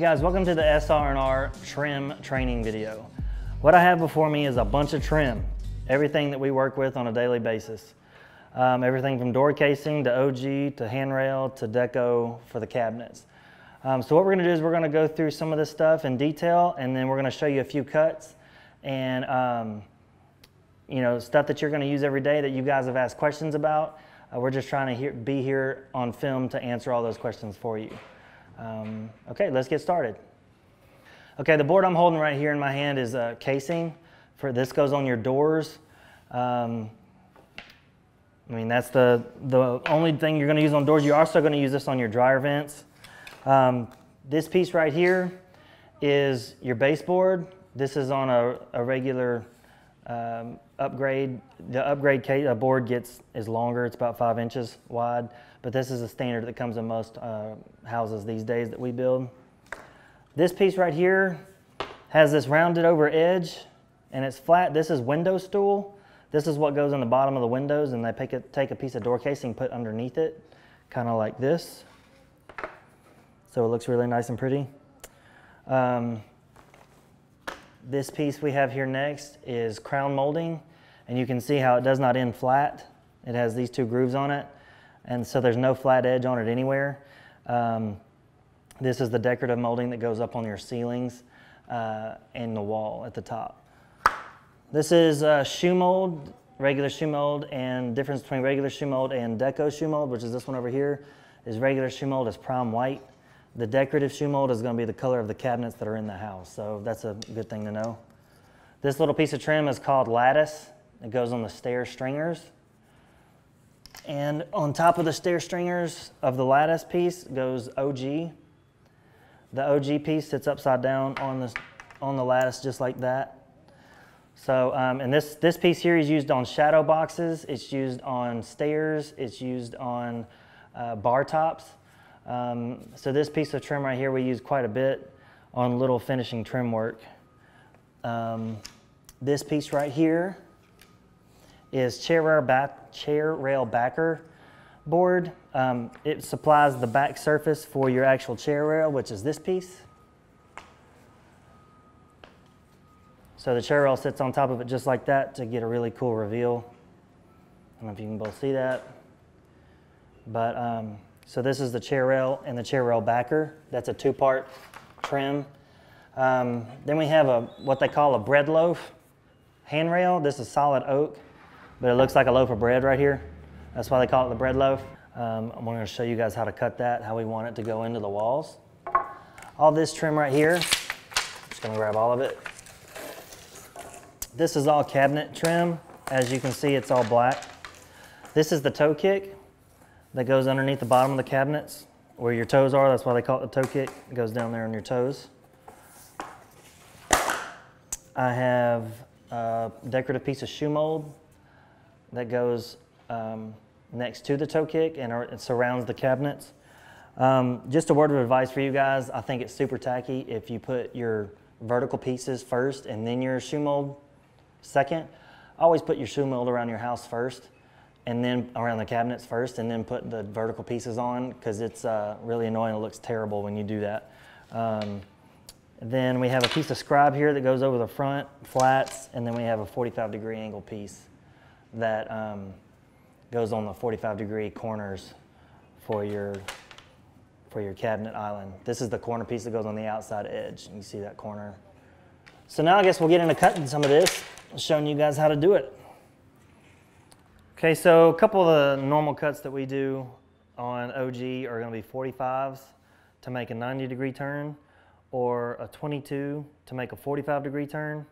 guys, welcome to the SR&R trim training video. What I have before me is a bunch of trim, everything that we work with on a daily basis. Um, everything from door casing to OG to handrail to deco for the cabinets. Um, so what we're gonna do is we're gonna go through some of this stuff in detail and then we're gonna show you a few cuts and um, you know, stuff that you're gonna use every day that you guys have asked questions about. Uh, we're just trying to hear, be here on film to answer all those questions for you. Um, okay, let's get started. Okay, the board I'm holding right here in my hand is a casing. For this goes on your doors. Um, I mean, that's the, the only thing you're gonna use on doors. You're also gonna use this on your dryer vents. Um, this piece right here is your baseboard. This is on a, a regular um, upgrade. The upgrade uh, board gets is longer. It's about five inches wide, but this is a standard that comes in most uh, houses these days that we build. This piece right here has this rounded over edge and it's flat. This is window stool. This is what goes in the bottom of the windows and they take a, take a piece of door casing, put underneath it, kind of like this. So it looks really nice and pretty. Um, this piece we have here next is crown molding and you can see how it does not end flat. It has these two grooves on it and so there's no flat edge on it anywhere. Um, this is the decorative molding that goes up on your ceilings uh, and the wall at the top. This is a shoe mold, regular shoe mold, and difference between regular shoe mold and deco shoe mold, which is this one over here, is regular shoe mold is prime white. The decorative shoe mold is going to be the color of the cabinets that are in the house, so that's a good thing to know. This little piece of trim is called lattice. It goes on the stair stringers. And on top of the stair stringers of the lattice piece goes OG. The OG piece sits upside down on the, on the lattice just like that. So, um, and this, this piece here is used on shadow boxes, it's used on stairs, it's used on uh, bar tops. Um, so this piece of trim right here we use quite a bit on little finishing trim work. Um, this piece right here is chair rail, back, chair rail backer board. Um, it supplies the back surface for your actual chair rail, which is this piece. So the chair rail sits on top of it just like that to get a really cool reveal. I don't know if you can both see that. But um, so this is the chair rail and the chair rail backer. That's a two-part trim. Um, then we have a what they call a bread loaf handrail. This is solid oak, but it looks like a loaf of bread right here. That's why they call it the bread loaf. Um, I'm to show you guys how to cut that, how we want it to go into the walls. All this trim right here, I'm just to grab all of it. This is all cabinet trim. As you can see, it's all black. This is the toe kick that goes underneath the bottom of the cabinets where your toes are. That's why they call it the toe kick. It goes down there on your toes. I have a decorative piece of shoe mold that goes um, next to the toe kick and it surrounds the cabinets. Um, just a word of advice for you guys. I think it's super tacky if you put your vertical pieces first and then your shoe mold second. Always put your shoe mold around your house first and then around the cabinets first and then put the vertical pieces on because it's uh, really annoying. It looks terrible when you do that. Um, then we have a piece of scribe here that goes over the front flats and then we have a 45 degree angle piece that um, goes on the 45 degree corners for your for your cabinet island. This is the corner piece that goes on the outside edge. You see that corner. So now I guess we'll get into cutting some of this, showing you guys how to do it. Okay, so a couple of the normal cuts that we do on OG are gonna be 45s to make a 90 degree turn or a 22 to make a 45 degree turn.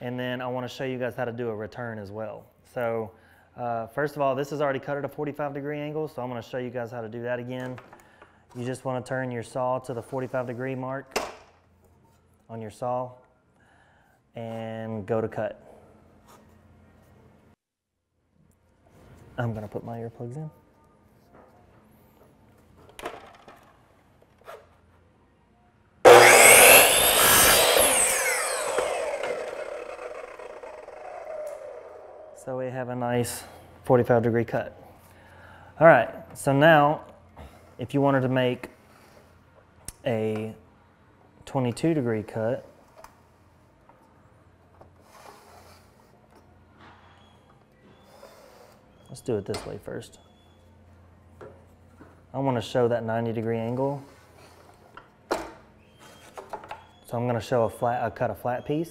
And then I wanna show you guys how to do a return as well. So uh, first of all, this is already cut at a 45 degree angle, so I'm gonna show you guys how to do that again. You just wanna turn your saw to the 45 degree mark on your saw and go to cut. I'm gonna put my earplugs in. So we have a nice 45 degree cut. All right, so now if you wanted to make a 22 degree cut. Let's do it this way first. I want to show that 90 degree angle. So I'm going to show a flat, I cut a flat piece.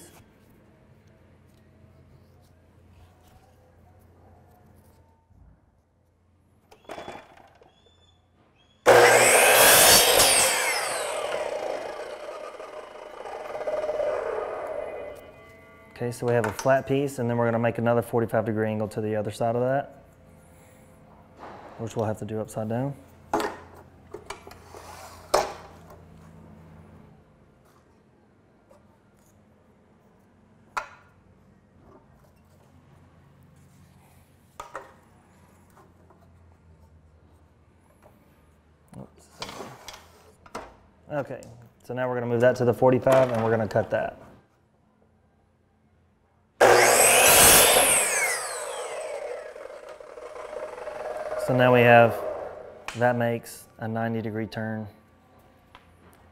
Okay, so we have a flat piece and then we're gonna make another 45 degree angle to the other side of that, which we'll have to do upside down. Okay, so now we're gonna move that to the 45 and we're gonna cut that. So now we have, that makes a 90 degree turn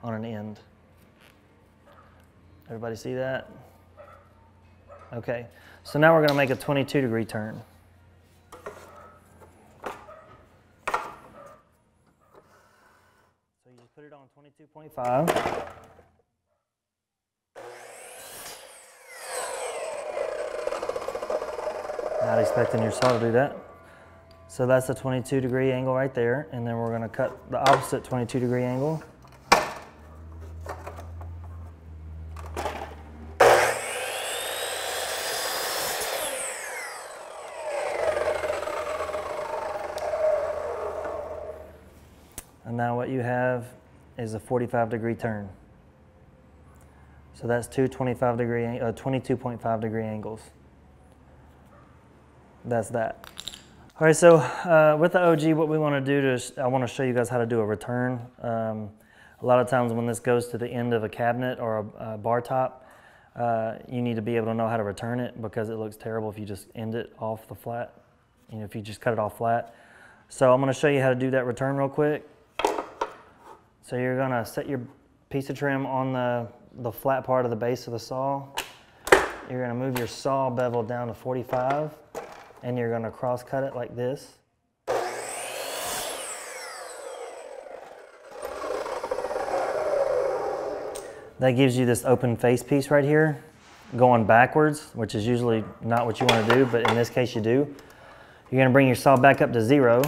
on an end. Everybody see that? Okay, so now we're gonna make a 22 degree turn. So you just put it on 22.5. Not expecting your saw to do that. So that's a 22 degree angle right there. And then we're gonna cut the opposite 22 degree angle. And now what you have is a 45 degree turn. So that's two 25 degree, uh, 22.5 degree angles. That's that. All right, so uh, with the OG, what we want to do is I want to show you guys how to do a return. Um, a lot of times when this goes to the end of a cabinet or a, a bar top, uh, you need to be able to know how to return it because it looks terrible if you just end it off the flat, you know, if you just cut it off flat. So I'm going to show you how to do that return real quick. So you're going to set your piece of trim on the, the flat part of the base of the saw. You're going to move your saw bevel down to 45 and you're to cross cut it like this. That gives you this open face piece right here going backwards, which is usually not what you want to do, but in this case you do. You're to bring your saw back up to zero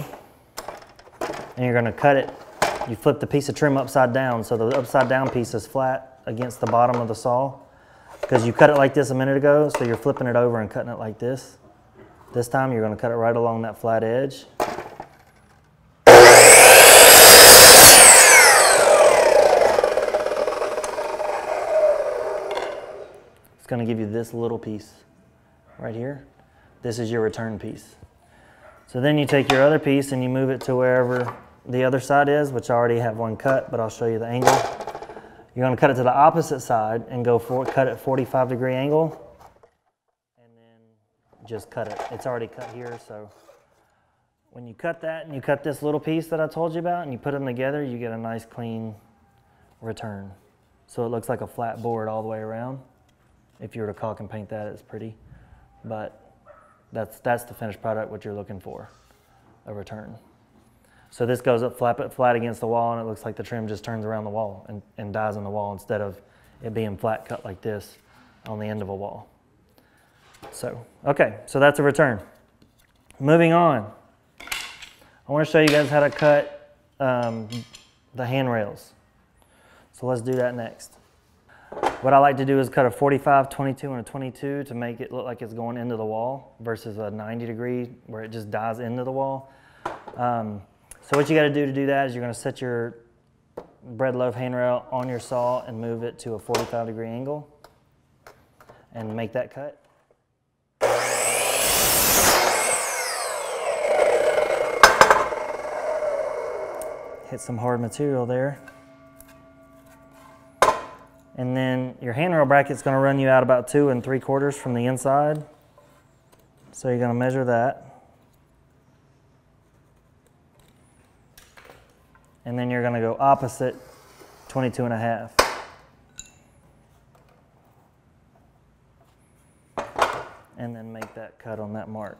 and you're to cut it. You flip the piece of trim upside down so the upside down piece is flat against the bottom of the saw because you cut it like this a minute ago, so you're flipping it over and cutting it like this. This time you're going to cut it right along that flat edge. It's going to give you this little piece right here. This is your return piece. So then you take your other piece and you move it to wherever the other side is, which I already have one cut, but I'll show you the angle. You're going to cut it to the opposite side and go for cut it 45 degree angle just cut it. It's already cut here, so when you cut that and you cut this little piece that I told you about and you put them together, you get a nice clean return. So it looks like a flat board all the way around. If you were to caulk and paint that, it's pretty, but that's, that's the finished product, what you're looking for, a return. So this goes up flat, flat against the wall and it looks like the trim just turns around the wall and, and dies on the wall instead of it being flat cut like this on the end of a wall. So, okay, so that's a return. Moving on, I want to show you guys how to cut um, the handrails. So let's do that next. What I like to do is cut a 45, 22, and a 22 to make it look like it's going into the wall versus a 90 degree where it just dies into the wall. Um, so what you got to do to do that is you're going to set your bread loaf handrail on your saw and move it to a 45 degree angle and make that cut. hit some hard material there. And then your handrail bracket's gonna run you out about two and three quarters from the inside. So you're gonna measure that. And then you're gonna go opposite 22 and a half. And then make that cut on that mark.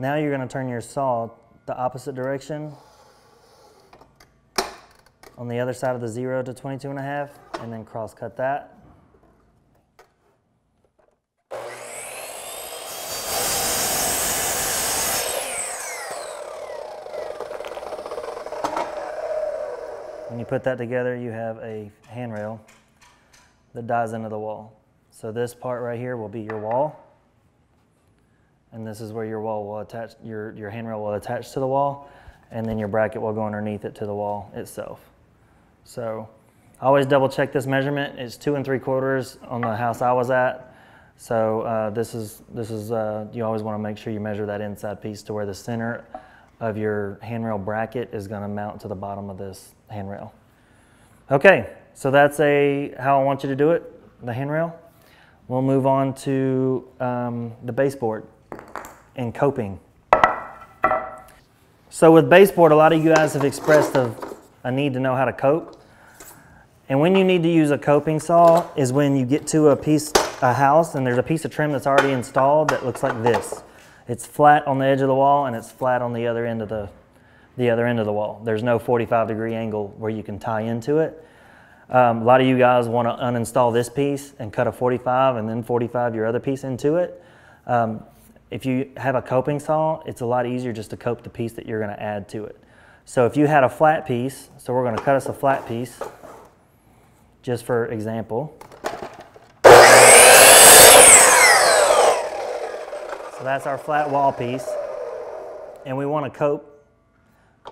Now you're going to turn your saw the opposite direction on the other side of the 0 to 22 and a half and then cross cut that. When you put that together, you have a handrail that dies into the wall. So this part right here will be your wall. And this is where your wall will attach, your, your handrail will attach to the wall, and then your bracket will go underneath it to the wall itself. So always double check this measurement. It's two and three quarters on the house I was at. So uh, this is, this is uh, you always want to make sure you measure that inside piece to where the center of your handrail bracket is going to mount to the bottom of this handrail. Okay, so that's a how I want you to do it, the handrail. We'll move on to um, the baseboard and coping. So with baseboard, a lot of you guys have expressed a, a need to know how to cope. And when you need to use a coping saw is when you get to a piece, a house, and there's a piece of trim that's already installed that looks like this. It's flat on the edge of the wall and it's flat on the other end of the, the other end of the wall. There's no 45 degree angle where you can tie into it. Um, a lot of you guys want to uninstall this piece and cut a 45 and then 45 your other piece into it. Um, if you have a coping saw, it's a lot easier just to cope the piece that you're going to add to it. So if you had a flat piece, so we're going to cut us a flat piece, just for example. So that's our flat wall piece. And we want to cope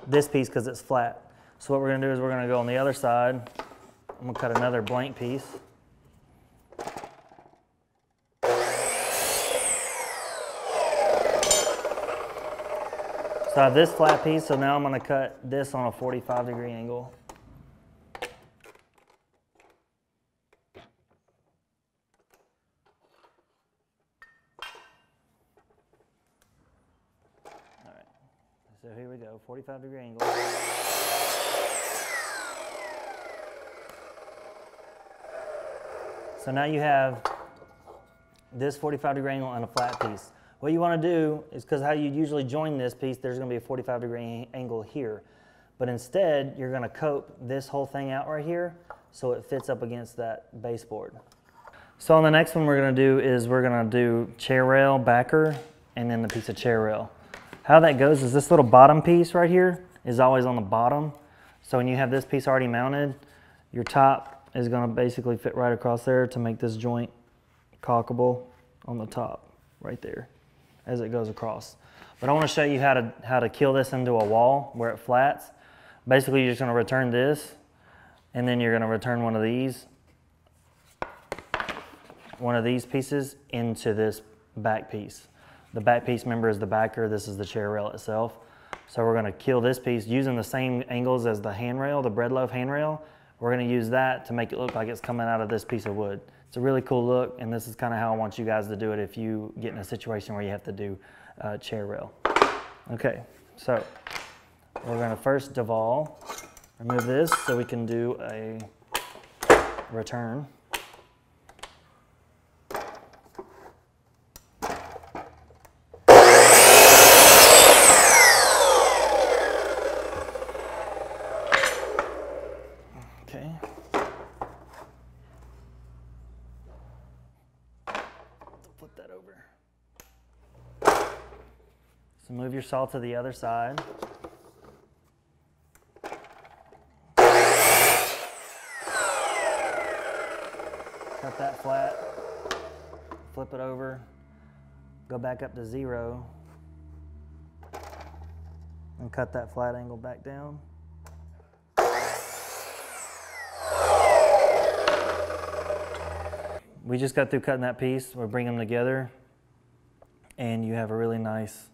this piece because it's flat. So what we're going to do is we're going to go on the other side. I'm going to cut another blank piece. So I have this flat piece, so now I'm going to cut this on a 45 degree angle. All right, so here we go, 45 degree angle. So now you have this 45 degree angle and a flat piece. What you want to do is because how you usually join this piece, there's going to be a 45 degree angle here. But instead, you're going to cope this whole thing out right here so it fits up against that baseboard. So on the next one we're going to do is we're going to do chair rail, backer, and then the piece of chair rail. How that goes is this little bottom piece right here is always on the bottom. So when you have this piece already mounted, your top is going to basically fit right across there to make this joint caulkable on the top right there as it goes across. But I want to show you how to, how to kill this into a wall where it flats. Basically, you're just going to return this, and then you're going to return one of these, one of these pieces into this back piece. The back piece, remember, is the backer. This is the chair rail itself. So we're going to kill this piece using the same angles as the handrail, the bread loaf handrail. We're going to use that to make it look like it's coming out of this piece of wood. It's a really cool look, and this is kind of how I want you guys to do it if you get in a situation where you have to do uh, chair rail. Okay, so we're going to first devolve, remove this so we can do a return. Okay. Flip that over. So move your saw to the other side. Cut that flat, flip it over, go back up to zero, and cut that flat angle back down. we just got through cutting that piece. We're bringing them together, and you have a really nice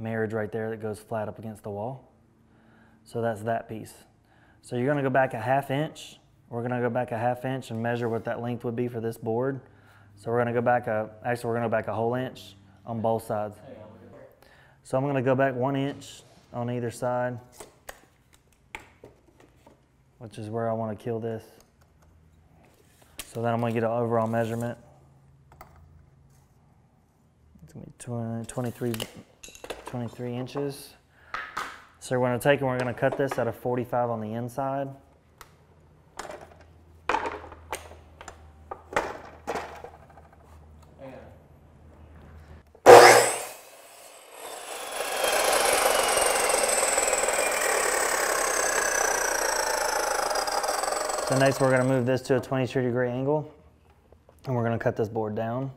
marriage right there that goes flat up against the wall. So that's that piece. So you're gonna go back a half inch. We're gonna go back a half inch and measure what that length would be for this board. So we're gonna go back a, actually we're gonna go back a whole inch on both sides. So I'm gonna go back one inch on either side, which is where I wanna kill this. So then I'm gonna get an overall measurement. It's gonna be 20, 23, 23 inches. So we're gonna take and we're gonna cut this at a 45 on the inside. So next we're gonna move this to a 22 degree angle and we're gonna cut this board down.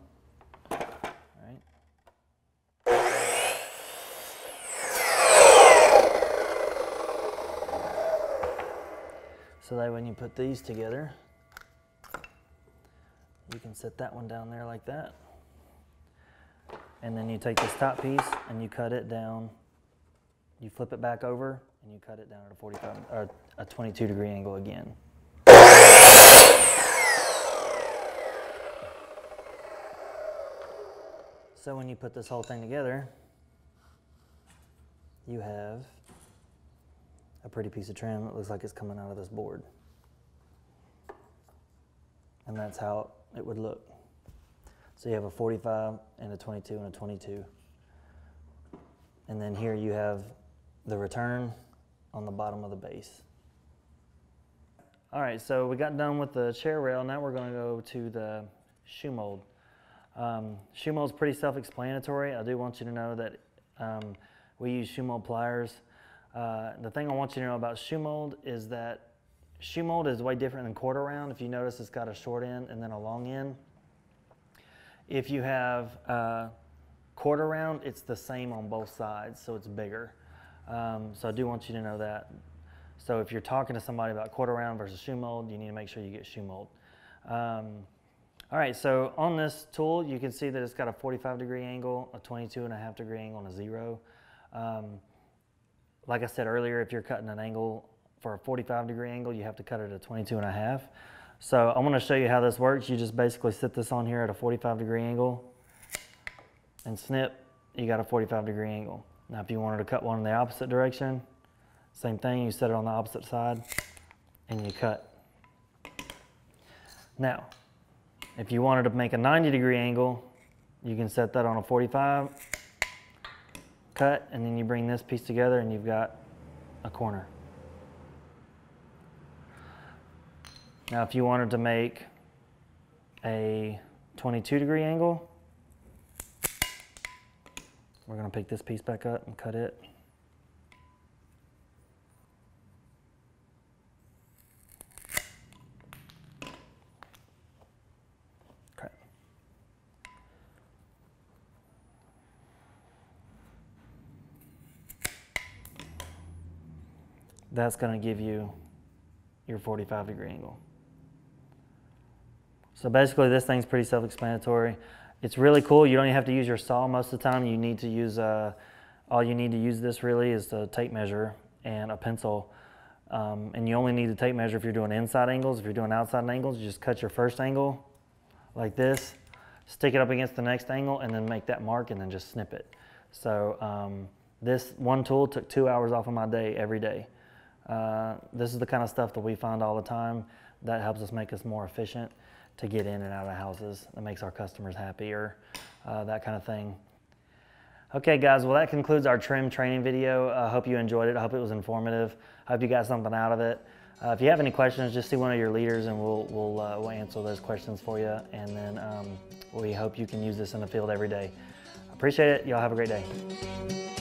So that when you put these together, you can set that one down there like that. And then you take this top piece and you cut it down. You flip it back over and you cut it down at a 45 or a 22 degree angle again. So when you put this whole thing together, you have a pretty piece of trim It looks like it's coming out of this board. And that's how it would look. So you have a 45 and a 22 and a 22. And then here you have the return on the bottom of the base. All right, so we got done with the chair rail. Now we're gonna go to the shoe mold. Um, shoe mold is pretty self-explanatory. I do want you to know that um, we use shoe mold pliers. Uh, the thing I want you to know about shoe mold is that shoe mold is way different than quarter round. If you notice, it's got a short end and then a long end. If you have uh, quarter round, it's the same on both sides, so it's bigger. Um, so I do want you to know that. So if you're talking to somebody about quarter round versus shoe mold, you need to make sure you get shoe mold. Um, all right, so on this tool, you can see that it's got a 45 degree angle, a 22 and a half degree angle, and a zero. Um, like I said earlier, if you're cutting an angle for a 45 degree angle, you have to cut it at 22 and a half. So I'm gonna show you how this works. You just basically sit this on here at a 45 degree angle and snip, you got a 45 degree angle. Now if you wanted to cut one in the opposite direction, same thing, you set it on the opposite side and you cut. Now, if you wanted to make a 90 degree angle, you can set that on a 45, cut, and then you bring this piece together and you've got a corner. Now if you wanted to make a 22 degree angle, we're gonna pick this piece back up and cut it. That's going to give you your 45 degree angle. So basically this thing's pretty self-explanatory. It's really cool. You don't even have to use your saw most of the time. You need to use, uh, all you need to use this really is a tape measure and a pencil. Um, and you only need a tape measure if you're doing inside angles. If you're doing outside angles, you just cut your first angle like this, stick it up against the next angle, and then make that mark and then just snip it. So um, this one tool took two hours off of my day every day. Uh, this is the kind of stuff that we find all the time that helps us make us more efficient to get in and out of houses. That makes our customers happier, uh, that kind of thing. Okay guys, well that concludes our trim training video. I hope you enjoyed it. I hope it was informative. I hope you got something out of it. Uh, if you have any questions, just see one of your leaders and we'll, we'll, uh, we'll answer those questions for you. And then um, we hope you can use this in the field every day. Appreciate it. Y'all have a great day.